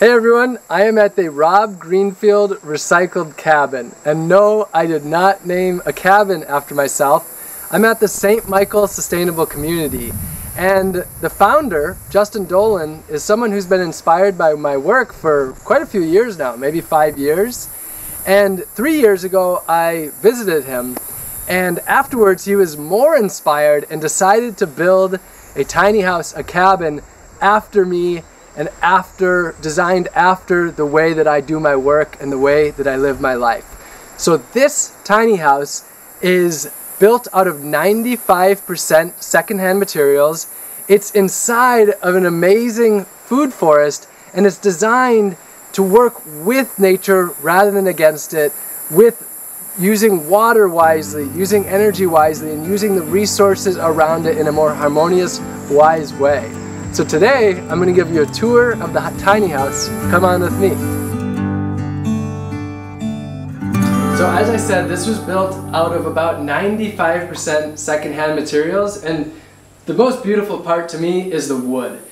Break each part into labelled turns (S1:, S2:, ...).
S1: Hey everyone, I am at the Rob Greenfield Recycled Cabin. And no, I did not name a cabin after myself. I'm at the St. Michael Sustainable Community. And the founder, Justin Dolan, is someone who's been inspired by my work for quite a few years now, maybe five years. And three years ago, I visited him. And afterwards, he was more inspired and decided to build a tiny house, a cabin, after me and after designed after the way that I do my work and the way that I live my life. So this tiny house is built out of 95% secondhand materials. It's inside of an amazing food forest and it's designed to work with nature rather than against it with using water wisely, using energy wisely, and using the resources around it in a more harmonious, wise way. So today, I'm going to give you a tour of the tiny house. Come on with me. So as I said, this was built out of about 95% secondhand materials and the most beautiful part to me is the wood.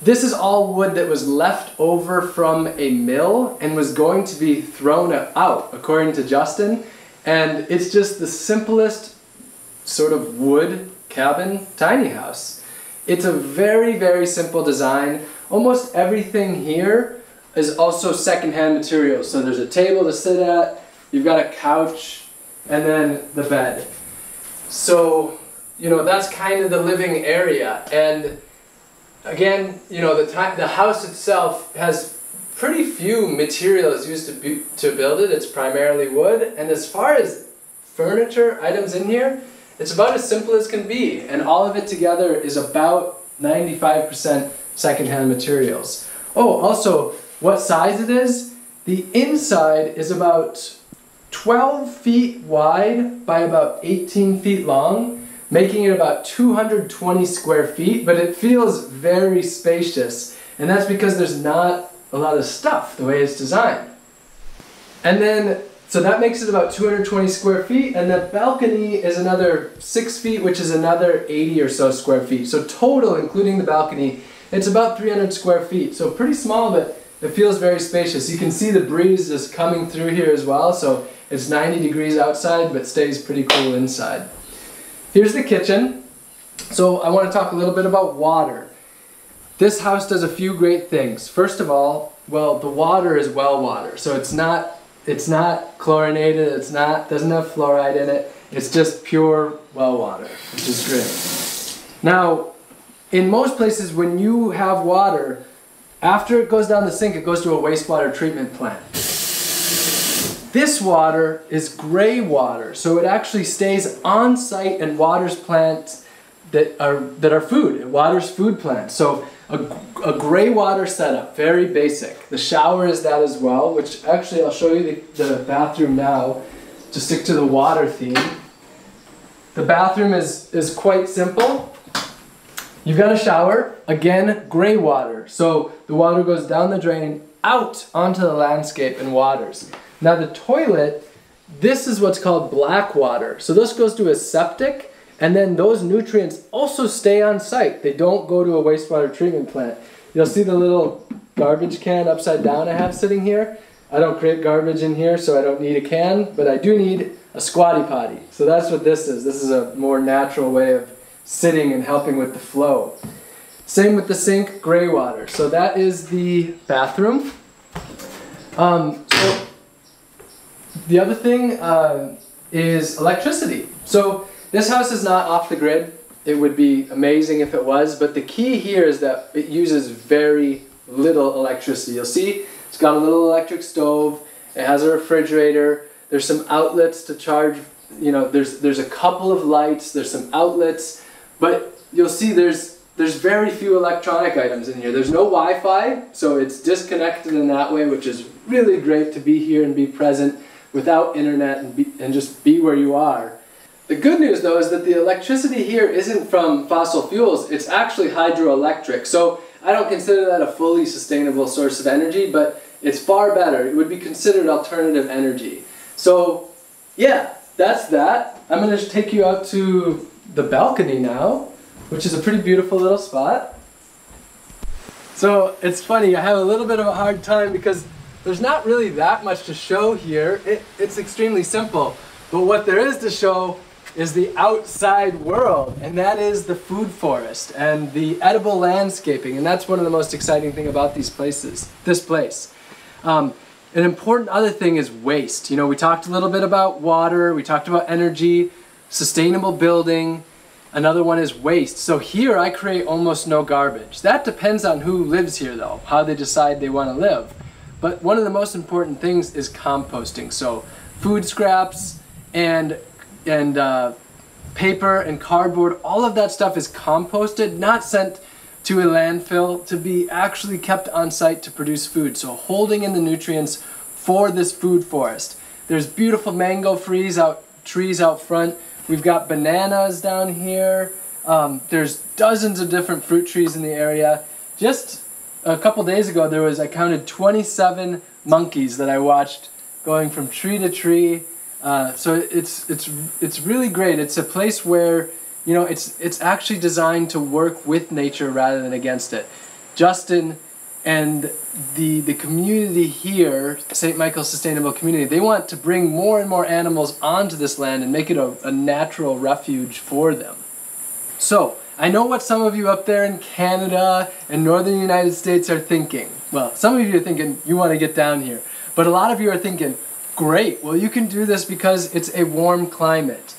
S1: This is all wood that was left over from a mill and was going to be thrown out, according to Justin. And it's just the simplest sort of wood cabin tiny house. It's a very, very simple design. Almost everything here is also secondhand material. So there's a table to sit at, you've got a couch, and then the bed. So, you know, that's kind of the living area. And again, you know, the, time, the house itself has pretty few materials used to, be, to build it. It's primarily wood. And as far as furniture items in here, it's about as simple as can be, and all of it together is about 95% secondhand materials. Oh, also, what size it is? The inside is about 12 feet wide by about 18 feet long, making it about 220 square feet, but it feels very spacious. And that's because there's not a lot of stuff the way it's designed. And then so that makes it about 220 square feet, and the balcony is another 6 feet, which is another 80 or so square feet. So total, including the balcony, it's about 300 square feet. So pretty small, but it feels very spacious. You can see the breeze is coming through here as well, so it's 90 degrees outside, but stays pretty cool inside. Here's the kitchen. So I want to talk a little bit about water. This house does a few great things. First of all, well, the water is well water, so it's not it's not chlorinated, it's not, doesn't have fluoride in it. It's just pure well water, which is great. Now, in most places when you have water, after it goes down the sink, it goes to a wastewater treatment plant. This water is gray water, so it actually stays on site and waters plants that are, that are food. It waters food plants. So a, a gray water setup, very basic. The shower is that as well, which actually I'll show you the, the bathroom now to stick to the water theme. The bathroom is, is quite simple. You've got a shower, again, gray water. So the water goes down the drain out onto the landscape and waters. Now the toilet, this is what's called black water. So this goes to a septic and then those nutrients also stay on site. They don't go to a wastewater treatment plant. You'll see the little garbage can upside down I have sitting here. I don't create garbage in here, so I don't need a can, but I do need a squatty potty. So that's what this is. This is a more natural way of sitting and helping with the flow. Same with the sink, gray water. So that is the bathroom. Um, so the other thing uh, is electricity. So this house is not off the grid. It would be amazing if it was, but the key here is that it uses very little electricity. You'll see it's got a little electric stove, it has a refrigerator, there's some outlets to charge, you know, there's, there's a couple of lights, there's some outlets, but you'll see there's, there's very few electronic items in here. There's no Wi-Fi, so it's disconnected in that way, which is really great to be here and be present without internet and, be, and just be where you are. The good news though is that the electricity here isn't from fossil fuels, it's actually hydroelectric. So I don't consider that a fully sustainable source of energy, but it's far better. It would be considered alternative energy. So yeah, that's that. I'm going to take you out to the balcony now, which is a pretty beautiful little spot. So it's funny, I have a little bit of a hard time because there's not really that much to show here. It, it's extremely simple. But what there is to show is the outside world, and that is the food forest and the edible landscaping. And that's one of the most exciting thing about these places, this place. Um, an important other thing is waste. You know, we talked a little bit about water, we talked about energy, sustainable building. Another one is waste. So here I create almost no garbage. That depends on who lives here though, how they decide they want to live. But one of the most important things is composting. So food scraps and and uh, paper and cardboard, all of that stuff is composted, not sent to a landfill to be actually kept on site to produce food. So holding in the nutrients for this food forest. There's beautiful mango trees out, trees out front. We've got bananas down here. Um, there's dozens of different fruit trees in the area. Just a couple days ago, there was, I counted 27 monkeys that I watched going from tree to tree. Uh, so it's, it's, it's really great. It's a place where you know, it's it's actually designed to work with nature rather than against it. Justin and the the community here, St. Michael's Sustainable Community, they want to bring more and more animals onto this land and make it a, a natural refuge for them. So, I know what some of you up there in Canada and northern United States are thinking. Well, some of you are thinking you want to get down here. But a lot of you are thinking, great, well you can do this because it's a warm climate.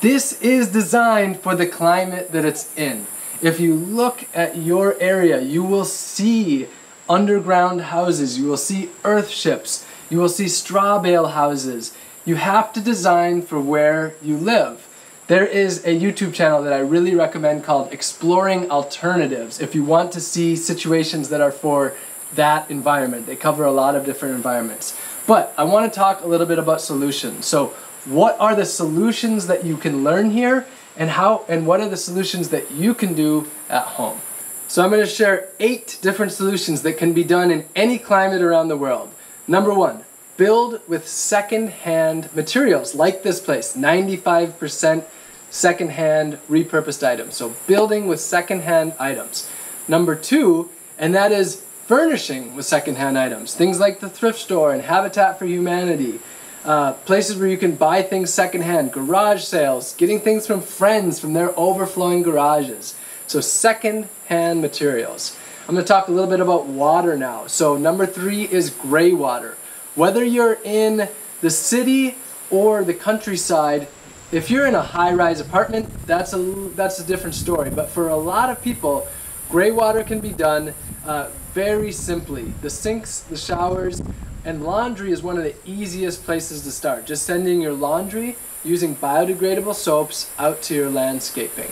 S1: This is designed for the climate that it's in. If you look at your area, you will see underground houses, you will see earth ships, you will see straw bale houses. You have to design for where you live. There is a YouTube channel that I really recommend called Exploring Alternatives if you want to see situations that are for that environment. They cover a lot of different environments. But I want to talk a little bit about solutions. So what are the solutions that you can learn here and how and what are the solutions that you can do at home. So I'm going to share eight different solutions that can be done in any climate around the world. Number one, build with second-hand materials like this place, 95% second-hand repurposed items. So building with second-hand items. Number two, and that is furnishing with second-hand items. Things like the thrift store and Habitat for Humanity, uh, places where you can buy things secondhand, garage sales, getting things from friends from their overflowing garages. So second-hand materials. I'm going to talk a little bit about water now. So number three is gray water. Whether you're in the city or the countryside, if you're in a high-rise apartment, that's a, that's a different story. But for a lot of people, gray water can be done uh, very simply. The sinks, the showers, and laundry is one of the easiest places to start. Just sending your laundry using biodegradable soaps out to your landscaping.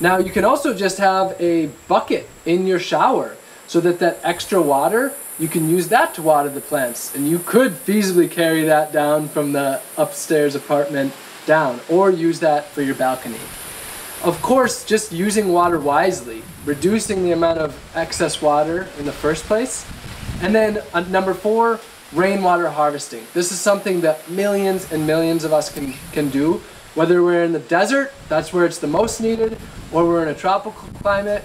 S1: Now you can also just have a bucket in your shower so that that extra water, you can use that to water the plants. And you could feasibly carry that down from the upstairs apartment down or use that for your balcony. Of course, just using water wisely, reducing the amount of excess water in the first place. And then uh, number four, rainwater harvesting. This is something that millions and millions of us can, can do. Whether we're in the desert, that's where it's the most needed, or we're in a tropical climate,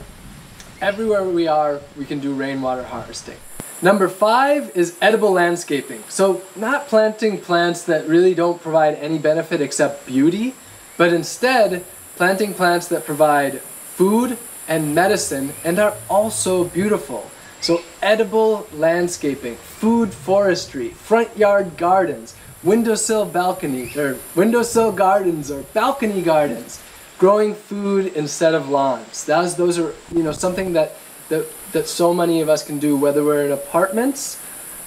S1: everywhere we are, we can do rainwater harvesting. Number five is edible landscaping. So not planting plants that really don't provide any benefit except beauty, but instead planting plants that provide food and medicine and are also beautiful. So edible landscaping, food forestry, front yard gardens, windowsill balcony or windowsill gardens or balcony gardens, growing food instead of lawns. Those those are you know something that that that so many of us can do whether we're in apartments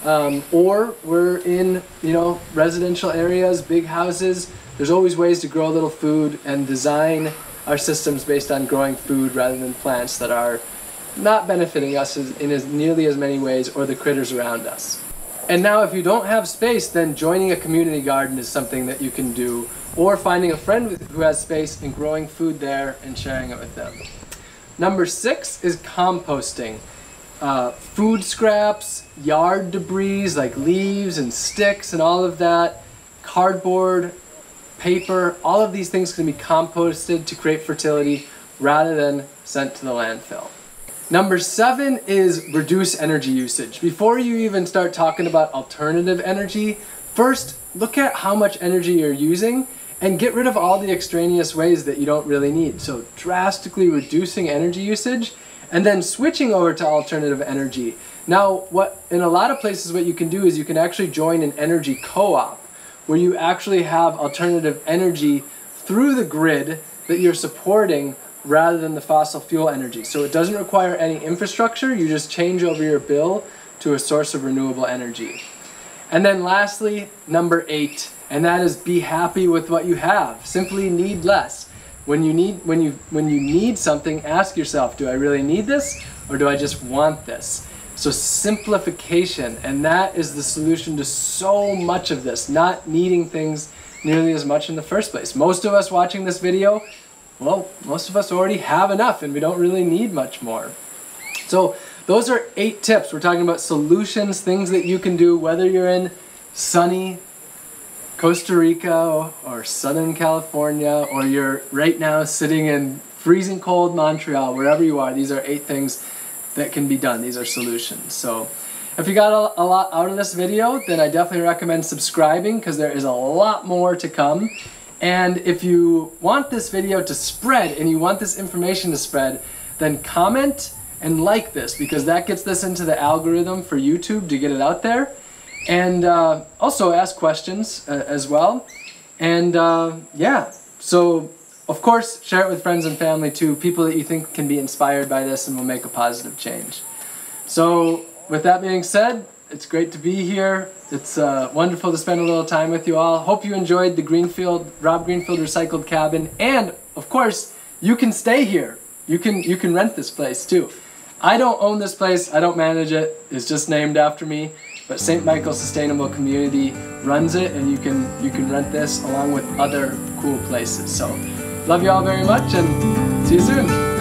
S1: um, or we're in you know residential areas, big houses. There's always ways to grow a little food and design our systems based on growing food rather than plants that are not benefiting us in as nearly as many ways or the critters around us. And now if you don't have space, then joining a community garden is something that you can do, or finding a friend who has space and growing food there and sharing it with them. Number six is composting. Uh, food scraps, yard debris like leaves and sticks and all of that, cardboard, paper, all of these things can be composted to create fertility rather than sent to the landfill. Number seven is reduce energy usage. Before you even start talking about alternative energy, first look at how much energy you're using and get rid of all the extraneous ways that you don't really need. So drastically reducing energy usage and then switching over to alternative energy. Now, what in a lot of places what you can do is you can actually join an energy co-op where you actually have alternative energy through the grid that you're supporting rather than the fossil fuel energy. So it doesn't require any infrastructure, you just change over your bill to a source of renewable energy. And then lastly, number eight, and that is be happy with what you have. Simply need less. When you need when you when you need something, ask yourself, do I really need this or do I just want this? So simplification, and that is the solution to so much of this, not needing things nearly as much in the first place. Most of us watching this video, well, most of us already have enough and we don't really need much more. So those are eight tips. We're talking about solutions, things that you can do, whether you're in sunny Costa Rica or Southern California, or you're right now sitting in freezing cold Montreal, wherever you are, these are eight things that can be done. These are solutions. So if you got a, a lot out of this video, then I definitely recommend subscribing because there is a lot more to come. And if you want this video to spread and you want this information to spread, then comment and like this because that gets this into the algorithm for YouTube to get it out there. And uh, also ask questions uh, as well. And uh, yeah, so of course, share it with friends and family too, people that you think can be inspired by this and will make a positive change. So with that being said, it's great to be here. It's uh, wonderful to spend a little time with you all. Hope you enjoyed the Greenfield, Rob Greenfield Recycled Cabin. And of course, you can stay here. You can, you can rent this place too. I don't own this place, I don't manage it. It's just named after me. But St. Michael Sustainable Community runs it and you can, you can rent this along with other cool places. So Love you all very much and see you soon.